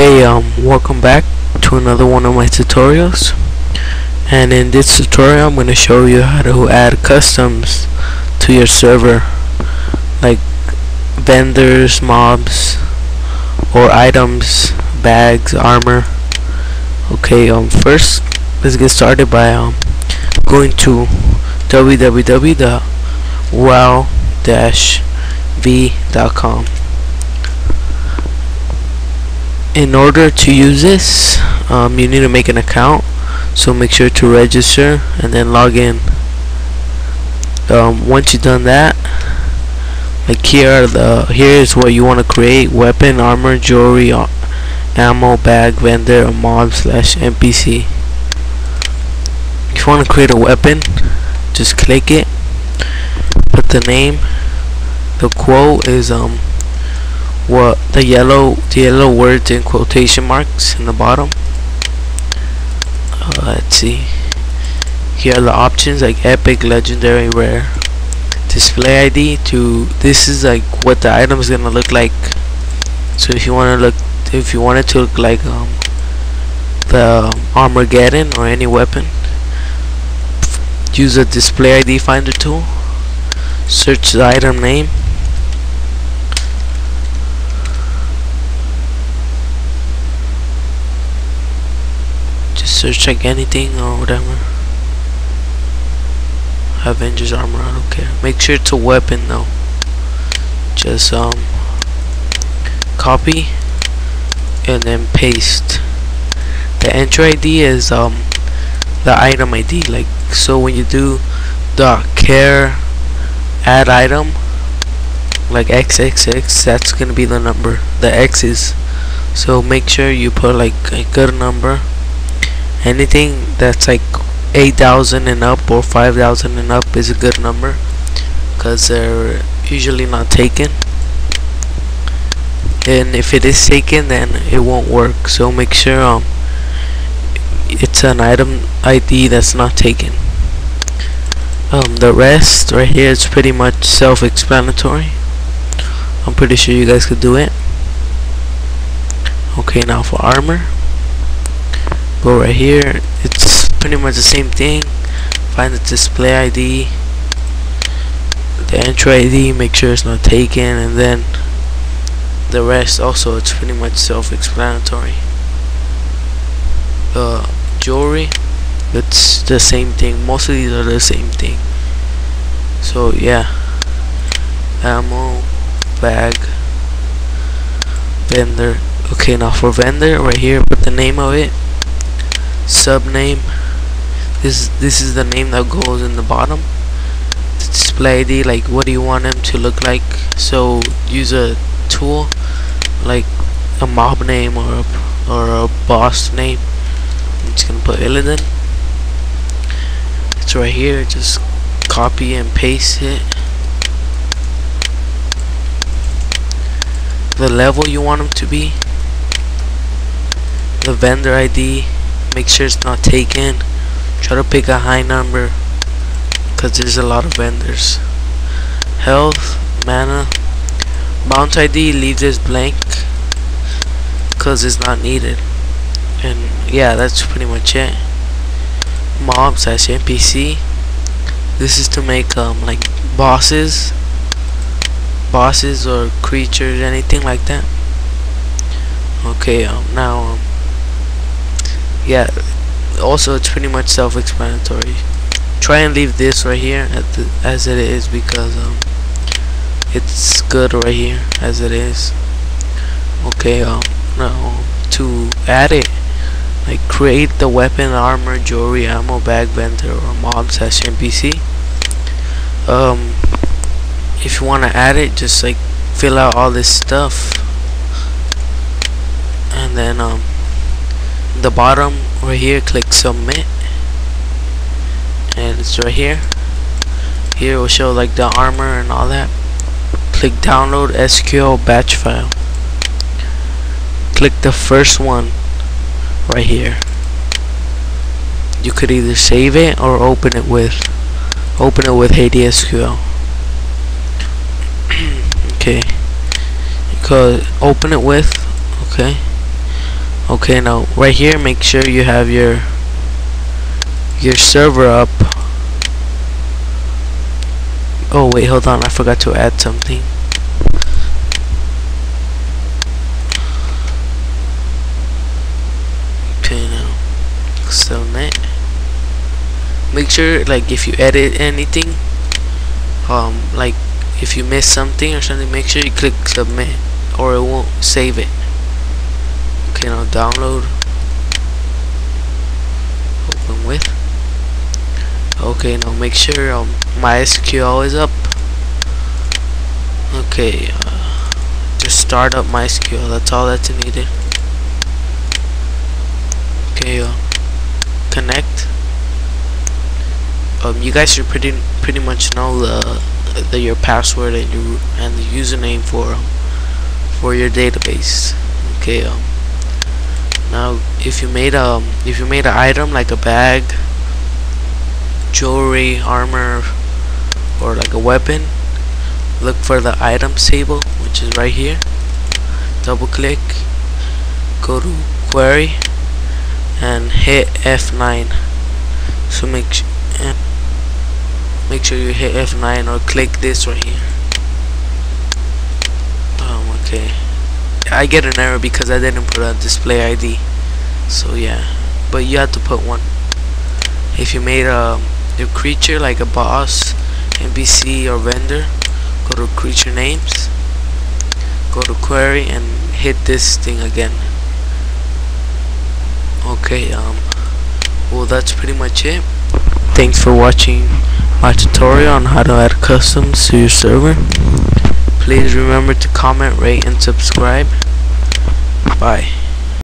Hey um welcome back to another one of my tutorials. And in this tutorial I'm going to show you how to add customs to your server like vendors, mobs or items, bags, armor. Okay um first let's get started by um going to www.wow-v.com in order to use this um, you need to make an account. So make sure to register and then log in. Um, once you've done that like here the here is what you want to create weapon armor jewelry ammo bag vendor or mob slash npc if you want to create a weapon just click it put the name. The quote is um what the yellow the yellow words in quotation marks in the bottom. Uh, let's see. Here are the options like epic legendary rare. Display ID to this is like what the item is gonna look like. So if you want to look if you want it to look like um, the Armageddon or any weapon use a display ID finder tool. Search the item name search like anything or whatever Avengers armor I don't care. Make sure it's a weapon though. Just um copy and then paste. The entry ID is um the item ID like so when you do the care add item like XXX that's gonna be the number. The X's so make sure you put like a good number anything that's like 8,000 and up or 5,000 and up is a good number because they're usually not taken. And if it is taken then it won't work. So make sure um it's an item ID that's not taken. Um the rest right here is pretty much self-explanatory. I'm pretty sure you guys could do it. Okay now for armor go right here it's pretty much the same thing. Find the display ID the entry ID make sure it's not taken and then the rest also it's pretty much self-explanatory. Uh, jewelry it's the same thing. Most of these are the same thing. So yeah. Ammo bag vendor. Okay now for vendor right here put the name of it subname. This this is the name that goes in the bottom. The display ID like what do you want them to look like? So use a tool like a mob name or a, or a boss name. I'm just gonna put Illidan. It's right here. Just copy and paste it. The level you want them to be. The vendor ID make sure it's not taken. Try to pick a high number because there's a lot of vendors. Health mana. Mount ID leave this blank because it's not needed. And yeah that's pretty much it. Mob slash NPC this is to make um like bosses. Bosses or creatures anything like that. Okay um now um yeah also it's pretty much self-explanatory. Try and leave this right here the, as it is because um it's good right here as it is. Okay um now to add it like create the weapon armor jewelry ammo bag vendor or mob slash npc um if you want to add it just like fill out all this stuff. And then um the bottom right here click submit. And it's right here. Here will show like the armor and all that. Click download SQL batch file. Click the first one right here. You could either save it or open it with open it with HeidiSQL okay. Could open it with okay okay now right here make sure you have your your server up. Oh wait hold on I forgot to add something. Okay now submit make sure like if you edit anything um like if you miss something or something make sure you click submit or it won't save it okay now download? Open with? Okay now make sure um, MySQL is up. Okay uh, just start up MySQL that's all that's needed. Okay uh, connect. Um, you guys should pretty pretty much know the, the your password and your and the username for um, for your database. Okay um, now if you made um if you made an item like a bag jewelry armor or like a weapon look for the items table which is right here. Double click go to query and hit F9 so make make sure you hit F9 or click this right here. Um okay I get an error because I didn't put a display ID so yeah. But you have to put one. If you made a, a creature like a boss NPC or vendor go to creature names go to query and hit this thing again. Okay um well that's pretty much it. Thanks for watching my tutorial on how to add customs to your server please remember to comment rate and subscribe. Bye